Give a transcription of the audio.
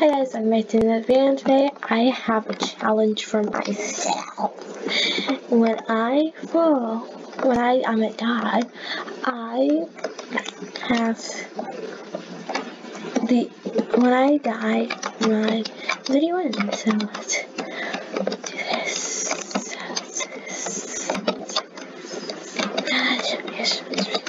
Hi guys, I'm Martin Advan today. I have a challenge for myself. When I fall, when I, I'm at die, I have the, when I die, my video ends. So let's do this. Yes, yes, yes,